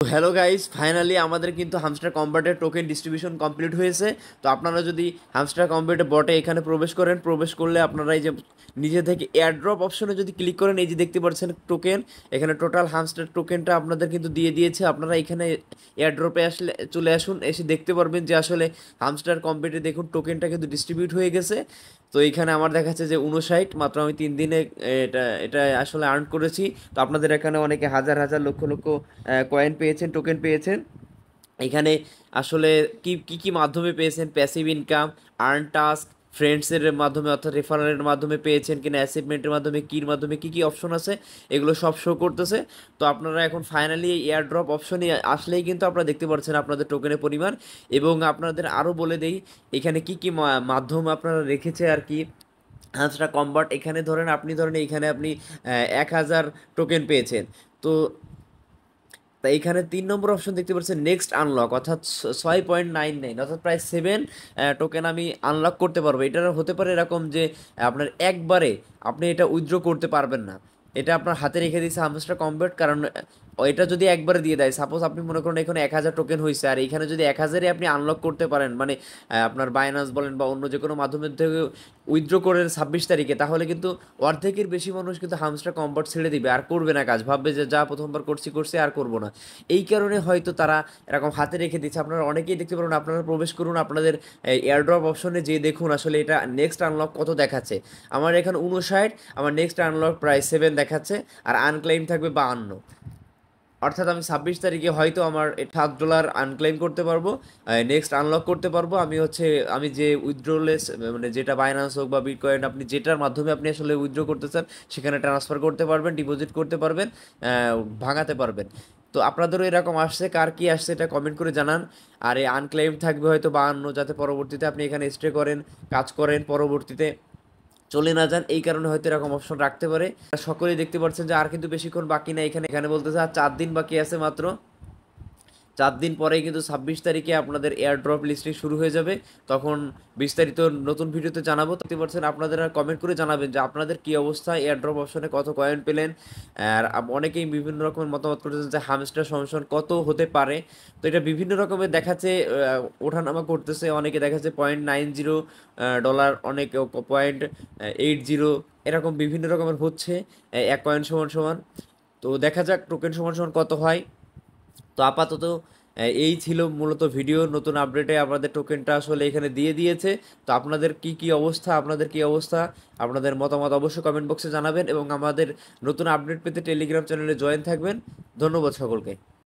তো hello guys finally আমাদের কিন্তু হামস্টার কম্বাটের টোকেন ডিস্ট্রিবিউশন কমপ্লিট হয়েছে। তো আপনারা যদি হামস্টার কম্বাটে বটে এখানে প্রবেশ করেন, প্রবেশ করলে আপনারা এই যে নিজে থেকে এয়ারড্রপ অপশনে যদি ক্লিক করেন, এই যে দেখতে পাচ্ছেন টোকেন এখানে টোটাল হামস্টার টোকেনটা আপনাদের কিন্তু দিয়ে দিয়েছে। আপনারা এখানে এয়ারড্রপে আসলে চলে আসুন, এসে দেখতে পারবেন যে আসলে হামস্টার কম্পিউটে দেখুন টোকেনটা কিন্তু ডিস্ট্রিবিউট হয়ে গেছে। তো এখানে আমার দেখাচ্ছে যে উনষাট মাত্র আমি তিন দিনে এটা এটা আসলে আর্ন করেছি। তো আপনাদের এখানে অনেকে হাজার হাজার, লক্ষ লক্ষ কয়েন পেয়েছেন টোকেন পেয়েছেন। এখানে আসলে কি কি মাধ্যমে পেয়েছেন? প্যাসিভ ইনকাম আর্ন টাস্ক ফ্রেন্ডসের মাধ্যমে অর্থাৎ রেফারেলের মাধ্যমে পেয়েছেন কিনা অ্যাসিভমেন্টের মাধ্যমে কির মাধ্যমে কী কী অপশন আছে, এগুলো সব শো করতেছে। তো আপনারা এখন ফাইনালি এয়ার ড্রপ অপশনে আসলেই কিন্তু আপনারা দেখতে পাচ্ছেন আপনাদের টোকেনের পরিমাণ। এবং আপনাদের আরও বলে দেই, এখানে কি কি মাধ্যম আপনারা রেখেছে আর কি? হাঁসটা কম্বার্ট এখানে ধরেন আপনি, ধরেন এখানে আপনি এক হাজার টোকেন পেয়েছেন। তো তা এখানে তিন নম্বর অপশন দেখতে পাচ্ছেন নেক্সট আনলক অর্থাৎ ছয় পয়েন্ট নাইন নাইন অর্থাৎ প্রায় সেভেন টোকেন আমি আনলক করতে পারব। এটা হতে পারে এরকম যে আপনার একবারে আপনি এটা উইথড্র করতে পারবেন না। এটা আপনার হাতে রেখে দিয়েছে হামস্টার কমবেট কারণ এটা যদি একবারে দিয়ে দেয় সাপোজ আপনি মনে করেন এখানে এক হাজার টোকেন হয়েছে আর এখানে যদি এক হাজারে আপনি আনলক করতে পারেন মানে আপনার বাইনান্স বলেন বা অন্য যে কোনো মাধ্যমের থেকে উইথড্র করেন ছাব্বিশ তারিখে, তাহলে কিন্তু অর্ধেকের বেশি মানুষ কিন্তু হামস্টার কম্পার্ট ছেড়ে দিবে, আর করবে না কাজ, ভাববে যে যা প্রথমবার করছি করছি, আর করব না। এই কারণে হয়তো তারা এরকম হাতে রেখে দিচ্ছে আপনারা অনেকেই দেখতে পারেন, আপনারা প্রবেশ করুন, আপনাদের এয়ারড্রপ অপশনে যে দেখুন আসলে এটা নেক্সট আনলক কত দেখাচ্ছে। আমার এখানে উনষাট আমার নেক্সট আনলক প্রায় সেভেন দেখাচ্ছে, আর আনক্লেম থাকবে বাহান্ন। অর্থাৎ আমি ছাব্বিশ তারিখে হয়তো আমার সাত ডলার আনক্লেম করতে পারব নেক্সট আনলক করতে পারব। আমি হচ্ছে, আমি যে উইথড্রলেস মানে যেটা বাইন্যান্স হোক বা বিটকয়েন আপনি যেটার মাধ্যমে আপনি আসলে উইথড্র করতে চান, সেখানে ট্রান্সফার করতে পারবেন ডিপোজিট করতে পারবেন ভাঙাতে পারবেন। তো আপনাদেরও এরকম আসছে, কার কি আসছে এটা কমেন্ট করে জানান। আর এই আনক্লেম থাকবে হয়তো বাহান্ন, যাতে পরবর্তীতে আপনি এখানে স্টে করেন, কাজ করেন পরবর্তীতে। চলে না যান, এই কারণে হয়তো এরকম অপশন রাখতে পারে। সকলেই দেখতে পাচ্ছেন যে আর কিন্তু বেশিক্ষণ বাকি না এখানে। এখানে বলতে চার দিন বাকি আছে মাত্র। চার দিন পরেই কিন্তু ছাব্বিশ তারিখে আপনাদের এয়ার ড্রপ লিস্টিং শুরু হয়ে যাবে। তখন বিস্তারিত নতুন ভিডিওতে জানাব। দেখতে পাচ্ছেন, আপনাদের কমেন্ট করে জানাবেন যে আপনাদের কী অবস্থা এয়ার ড্রপ অপশনে কত কয়েন পেলেন। আর অনেকেই বিভিন্ন রকমের মতামত করেছেন যে হামস্টার সমস্যা কত হতে পারে। তো এটা বিভিন্ন রকমের দেখাচ্ছে ওঠানামা করতেছে। অনেকে দেখাচ্ছে পয়েন্ট নাইন জিরো ডলার অনেক পয়েন্ট এইট জিরো এরকম বিভিন্ন রকমের হচ্ছে। এক কয়েন সমান সমান। তো দেখা যাক টোকেন সমান সমান কত হয়। তো আপাতত এই ছিল মূলত ভিডিও। নতুন আপডেটে আমাদের টোকেনটা আসলে এখানে দিয়ে দিয়েছে। তো আপনাদের কি কি অবস্থা, আপনাদের কি অবস্থা, আপনাদের মতামত অবশ্যই কমেন্ট বক্সে জানাবেন এবং আমাদের নতুন আপডেট পেতে টেলিগ্রাম চ্যানেলে জয়েন থাকবেন। ধন্যবাদ সকলকে।